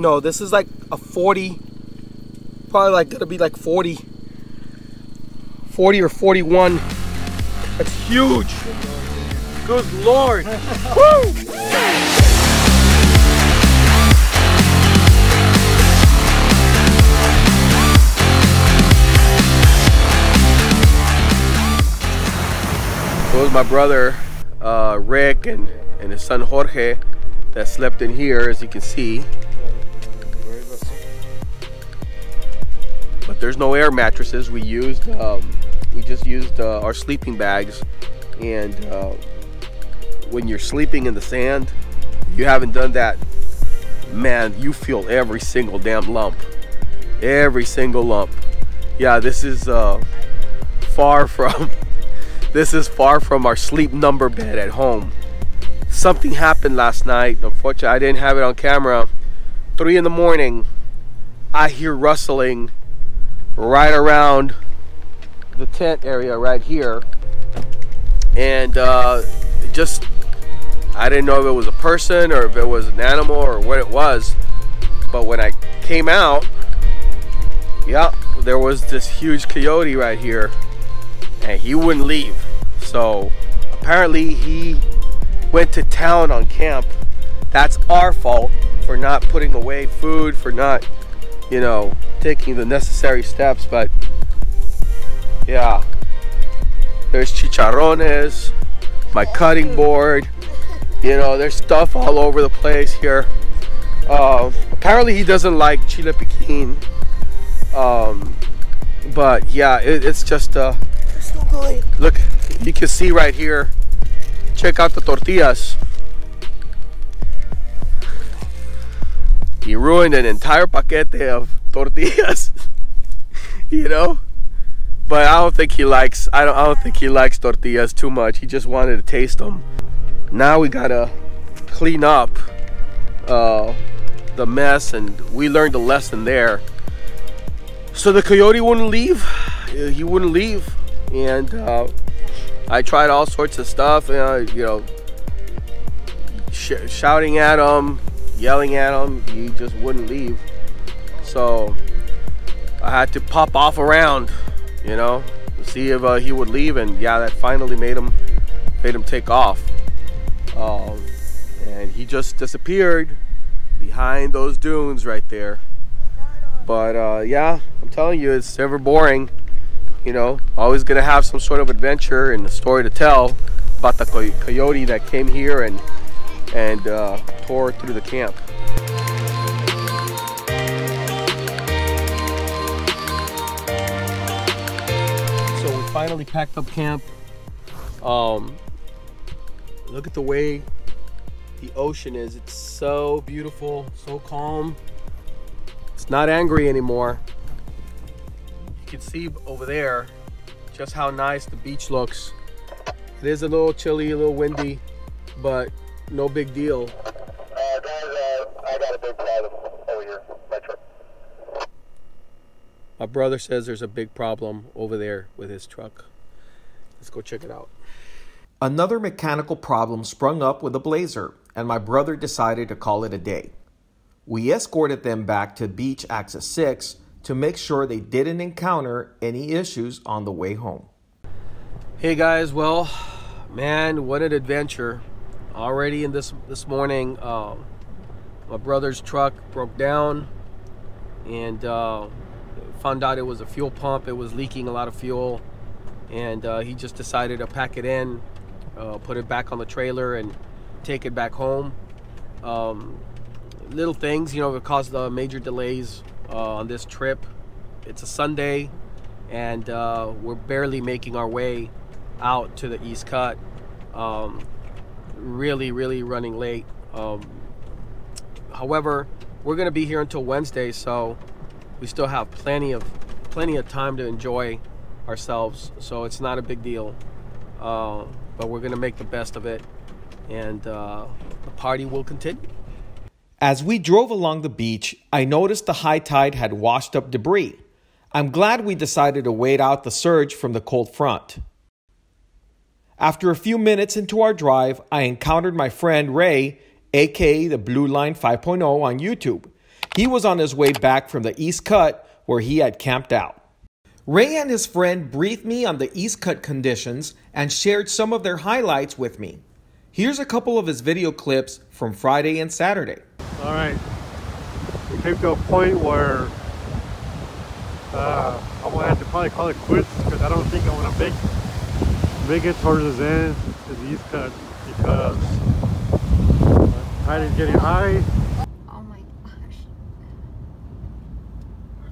No, this is like a 40, probably like gonna be like 40, 40 or 41. That's huge. Good lord. Woo! It was my brother uh, Rick and, and his son Jorge that slept in here, as you can see. There's no air mattresses. We used, um, we just used uh, our sleeping bags. And uh, when you're sleeping in the sand, you haven't done that, man, you feel every single damn lump. Every single lump. Yeah, this is uh, far from this is far from our sleep number bed at home. Something happened last night. Unfortunately, I didn't have it on camera. Three in the morning, I hear rustling right around the tent area right here. And uh, just, I didn't know if it was a person or if it was an animal or what it was. But when I came out, yeah, there was this huge coyote right here and he wouldn't leave. So apparently he went to town on camp. That's our fault for not putting away food, for not, you know, taking the necessary steps. But yeah, there's chicharrones, my cutting board. You know, there's stuff all over the place here. Uh, apparently he doesn't like chile piquin. Um, but yeah, it, it's just uh, Look, you can see right here. Check out the tortillas. He ruined an entire paquete of tortillas. you know? But I don't think he likes I don't I don't think he likes tortillas too much. He just wanted to taste them. Now we gotta clean up uh, the mess and we learned a lesson there. So the coyote wouldn't leave. He wouldn't leave and uh, I tried all sorts of stuff. Uh, you know, sh shouting at him, yelling at him. He just wouldn't leave. So I had to pop off around, you know, to see if uh, he would leave. And yeah, that finally made him made him take off. Um, and he just disappeared behind those dunes right there. But uh, yeah, I'm telling you, it's never boring you know, always gonna have some sort of adventure and a story to tell about the coyote that came here and and uh, tore through the camp. So we finally packed up camp. Um, look at the way the ocean is. It's so beautiful, so calm. It's not angry anymore You can see over there just how nice the beach looks. It is a little chilly, a little windy, but no big deal. Uh, guys, uh, I got a big problem over here. My truck. My brother says there's a big problem over there with his truck. Let's go check it out. Another mechanical problem sprung up with a Blazer, and my brother decided to call it a day. We escorted them back to Beach Access 6 to make sure they didn't encounter any issues on the way home. Hey guys, well, man, what an adventure! Already in this this morning, um, my brother's truck broke down, and uh, found out it was a fuel pump. It was leaking a lot of fuel, and uh, he just decided to pack it in, uh, put it back on the trailer, and take it back home. Um, little things, you know, that caused uh, major delays uh, on this trip. It's a Sunday, and uh, we're barely making our way out to the East Cut. Um, really, really running late. Um, however, we're going to be here until Wednesday, so we still have plenty of plenty of time to enjoy ourselves. So it's not a big deal, uh, but we're going to make the best of it, and uh, the party will continue. As we drove along the beach, I noticed the high tide had washed up debris. I'm glad we decided to wait out the surge from the cold front. After a few minutes into our drive, I encountered my friend Ray, aka the Blue Line 5.0 on YouTube. He was on his way back from the East Cut where he had camped out. Ray and his friend briefed me on the East Cut conditions and shared some of their highlights with me. Here's a couple of his video clips from Friday and Saturday. All right, we came to a point where uh, I'm gonna have to probably call it quits because I don't think I'm gonna make make it towards this end to the East Cut because the tide is getting high. Oh my gosh.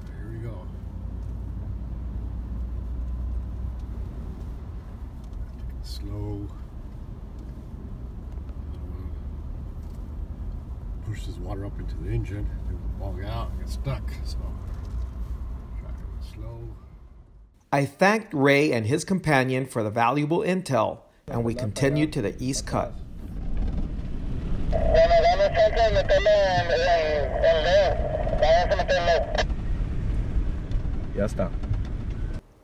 Here we go. Slow. I don't wanna Push this water up into the engine, it will bog out and get stuck. So try it slow. I thanked Ray and his companion for the valuable intel, and we continued to the East Cut.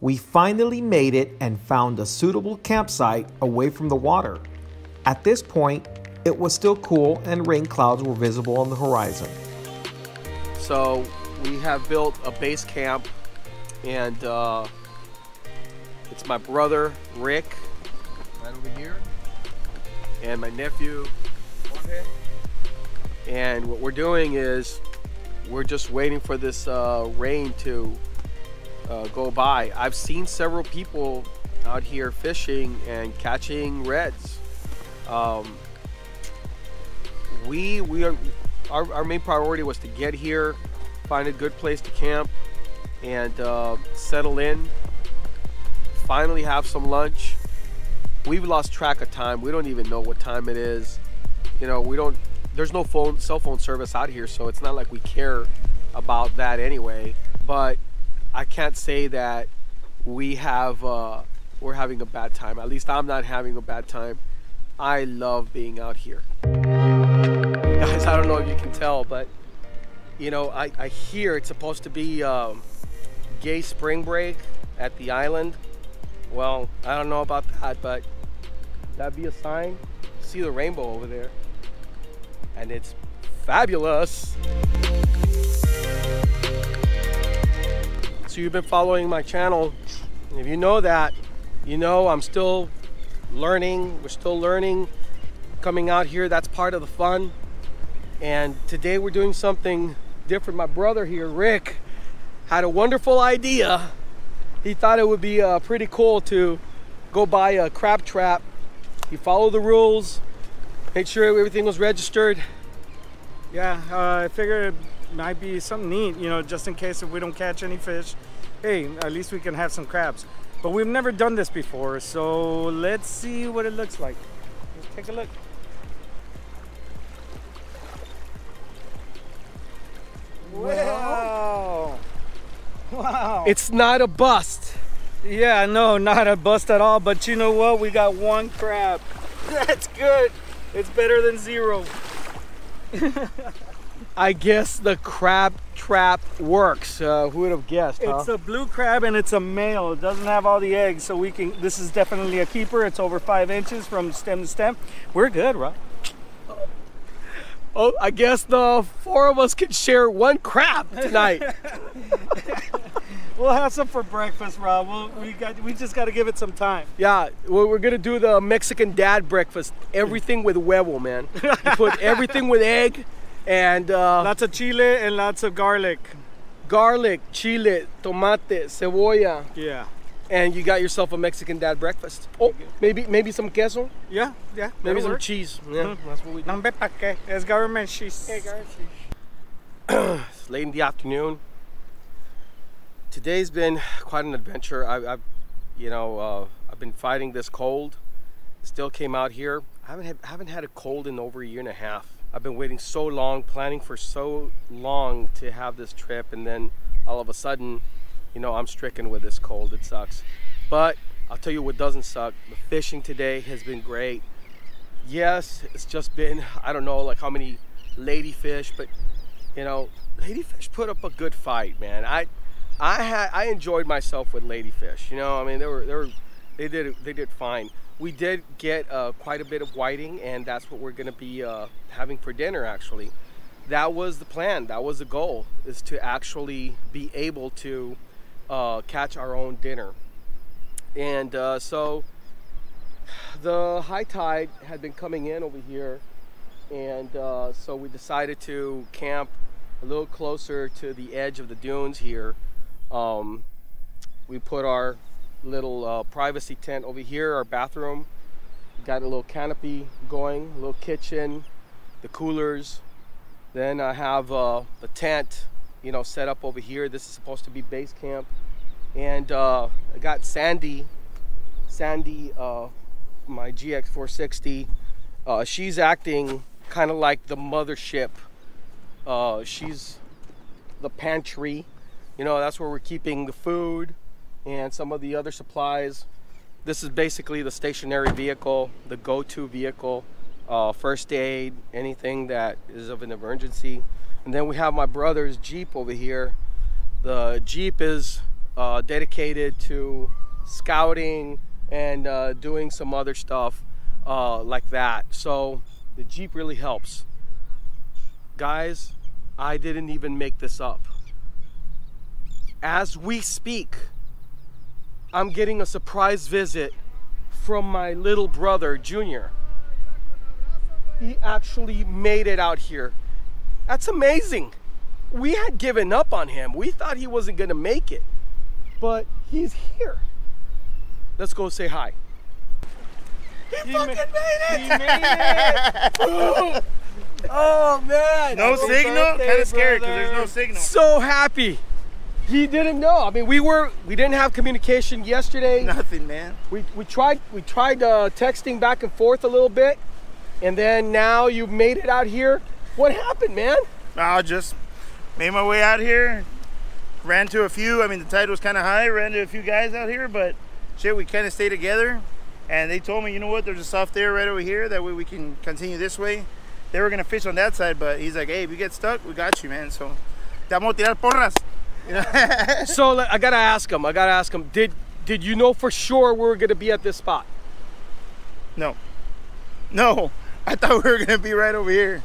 We finally made it and found a suitable campsite away from the water. At this point, it was still cool and rain clouds were visible on the horizon. So we have built a base camp, and uh, it's my brother Rick, right over here, and my nephew Jorge. And what we're doing is we're just waiting for this uh, rain to uh, go by. I've seen several people out here fishing and catching reds. Um, we we are our, our main priority was to get here, find a good place to camp, and uh, settle in. Finally, have some lunch. We've lost track of time. We don't even know what time it is. You know, we don't. There's no phone, cell phone service out here, so it's not like we care about that anyway. But I can't say that we have. Uh, we're having a bad time. At least I'm not having a bad time. I love being out here guys i don't know if you can tell but you know i, I hear it's supposed to be um, gay spring break at the island well i don't know about that but that'd be a sign. See the rainbow over there. And it's fabulous. So you've been following my channel. If you know that you know i'm still learning. We're still learning. Coming out here that's part of the fun. And today we're doing something different. My brother here, Rick, had a wonderful idea. He thought it would be uh, pretty cool to go buy a crab trap. He followed the rules, made sure everything was registered. Yeah, uh, I figured it might be something neat, you know, just in case if we don't catch any fish. Hey, at least we can have some crabs. But we've never done this before, so let's see what it looks like. Let's take a look. Wow! Wow! It's not a bust. Yeah, no, not a bust at all. But you know what? We got one crab. That's good. It's better than zero. I guess the crab trap works. Uh, who would have guessed? huh? It's a blue crab and it's a male. It doesn't have all the eggs, so we can. This is definitely a keeper. It's over five inches from stem to stem. We're good, Rob. Oh, I guess the four of us can share one crab tonight. We'll have some for breakfast, Rob. We'll, we got. We just got to give it some time. yeah, we're we're gonna do the Mexican dad breakfast. Everything with huevo, man. You put everything with egg and uh, Lots of chile and lots of garlic. garlic, chile, tomate, cebolla, Yeah. And you got yourself a Mexican dad breakfast. Oh, maybe maybe some queso, Yeah. Yeah. maybe some work. cheese. Yeah, that's what we do. No me pa' qué. Es government cheese. It's late in the afternoon. Today's been quite an adventure. I, I've, you know, uh, I've been fighting this cold. Still came out here. I haven't had, haven't had a cold in over a year and a half. I've been waiting so long, planning for so long to have this trip, and then all of a sudden, you know, I'm stricken with this cold. It sucks. But I'll tell you what doesn't suck. The fishing today has been great. Yes, it's just been I don't know like how many ladyfish, but you know, ladyfish put up a good fight, man. I I had I enjoyed myself with ladyfish. You know, I mean they were they were they did they did fine. We did get uh, quite a bit of whiting, and that's what we're gonna be uh, having for dinner actually. that was the plan. That was the goal, is to actually be able to uh, catch our own dinner. And uh, so the high tide had been coming in over here, and uh, so we decided to camp a little closer to the edge of the dunes here. Um, we put our little uh, privacy tent over here, our bathroom. Got a little canopy going, a little kitchen, the coolers. Then I have uh, the tent, you know, set up over here. This is supposed to be base camp. And uh, I got Sandy, Sandy, uh, my GX460. Uh, she's acting kind of like the mothership. Uh, she's the pantry. You know, that's where we're keeping the food and some of the other supplies. This is basically the stationary vehicle, the go-to vehicle, uh, first aid, anything that is of an emergency. And then we have my brother's Jeep over here. The Jeep is uh, dedicated to scouting and uh, doing some other stuff uh, like that. So the Jeep really helps. Guys, I didn't even make this up. As we speak, I'm getting a surprise visit from my little brother, Junior. He actually made it out here. That's amazing. We had given up on him. We thought he wasn't going to make it. But he's here. Let's go say hi. He, fucking made it! He made it! Oh man! No Happy signal? Kind of scary because there's no signal. So happy. He didn't know. I mean, we were we didn't have communication yesterday. Nothing, man. We we tried we tried uh, texting back and forth a little bit, and then now you made it out here. What happened, man? I just made my way out here. Ran to a few. I mean, the tide was kind of high. Ran to a few guys out here, but shit, we kind of stayed together. And they told me, you know what? There's a soft air right over here. That way we can continue this way. They were gonna fish on that side, but he's like, hey, if you get stuck, we got you, man. So, te vamos tirar porras. So I gotta ask him. I gotta ask him. Did did you know for sure we were gonna be at this spot? No. No. I thought we were gonna be right over here.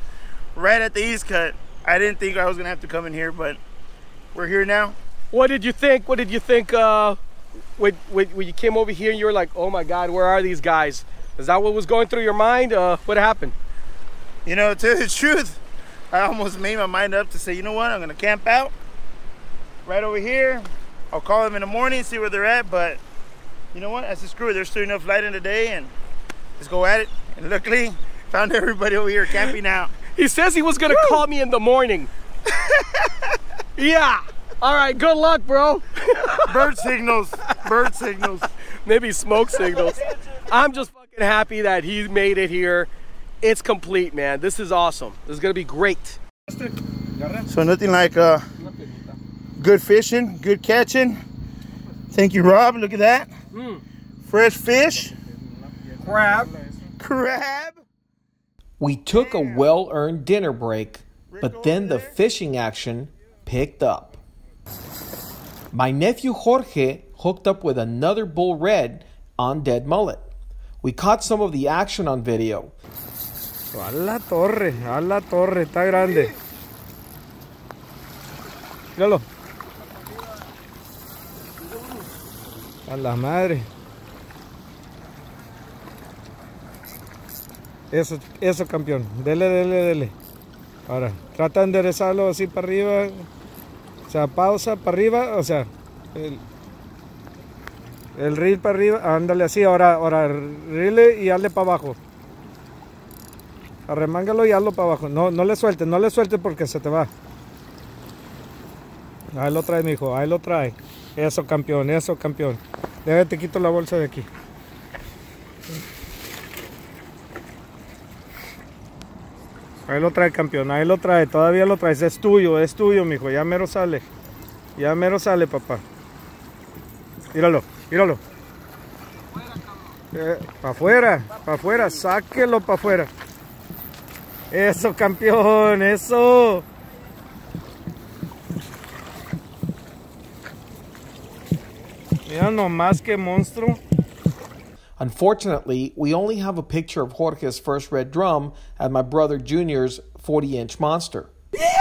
Right at the east cut. I didn't think I was gonna have to come in here, but we're here now. What did you think? What did you think uh, when, when when you came over here and you were like, oh my God, where are these guys? Is that what was going through your mind? Uh, what happened? You know, to the truth, I almost made my mind up to say, you know what, I'm gonna camp out right over here. I'll call them in the morning, see where they're at, but you know what? I said, screw it, there's still enough light in the day and let's go at it. And luckily, found everybody over here camping out. He says he was gonna call me in the morning. yeah. All right. Good luck, bro. Bird signals, bird signals. Maybe smoke signals. I'm just fucking happy that he made it here. It's complete, man. This is awesome. This is gonna be great. So nothing like uh, good fishing, good catching. Thank you, Rob. Look at that. Fresh fish. Crab. Crab. We took a well earned dinner break, but then the fishing action picked up. My nephew Jorge hooked up with another bull red on dead mullet. We caught some of the action on video. A la torre, a la torre, está grande. Míralo. A la madre. Eso, eso campeón. Dele, dele, dele. Ahora, trata de enderezarlo así para arriba. O sea, pausa para arriba. O sea, el, el reel para arriba. Ándale así. Ahora, ahora, reel y hazle para abajo. Arremángalo y hazlo para abajo. No, no le sueltes, no le sueltes porque se te va. Ahí lo trae, mijo, ahí lo trae. Eso, campeón, eso, campeón. Déjate quito la bolsa de aquí. Ahí lo trae, campeón, ahí lo trae. Todavía lo traes. Es tuyo, es tuyo, mijo. Ya mero sale. Ya mero sale, papá. Míralo, míralo. para afuera, para afuera, sáquelo para afuera. Eso, campeón, eso. Mira nomás que monstruo. Unfortunately, we only have a picture of Jorge's first red drum and my brother Junior's 40 inch monster. why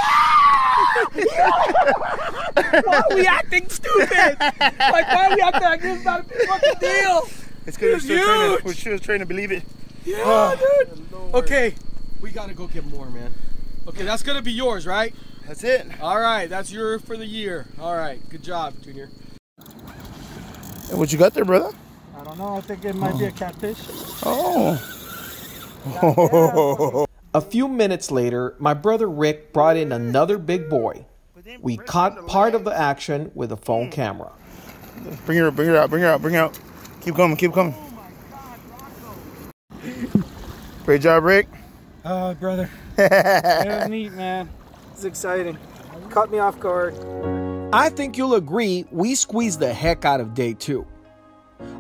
are we acting stupid? Like, why are we acting like this is not a big fucking deal? It's because we're It's huge. to, we're still trying to believe it. Yeah, ah. dude. Okay, we gotta go get more, man. Okay, that's gonna be yours, right? That's it. All right, that's your for the year. All right, good job, Junior. And what you got there, brother? I don't know. I think it might be a catfish. Oh. A few minutes later, my brother Rick brought in another big boy. We caught part of the action with a phone camera. Bring her, bring her out, bring her out, bring her out. Keep coming, keep coming. Great job, Rick. Oh, brother. yeah, neat, man. It's exciting. Caught me off guard. I think you'll agree we squeezed the heck out of day two.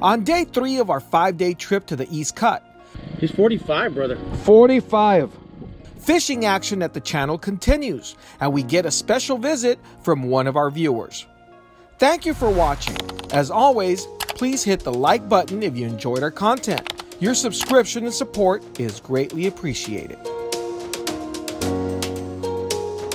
On day three of our five day trip to the East Cut, He's 45, brother. 45. Fishing action at the channel continues, and we get a special visit from one of our viewers. Thank you for watching. As always, please hit the like button if you enjoyed our content. Your subscription and support is greatly appreciated.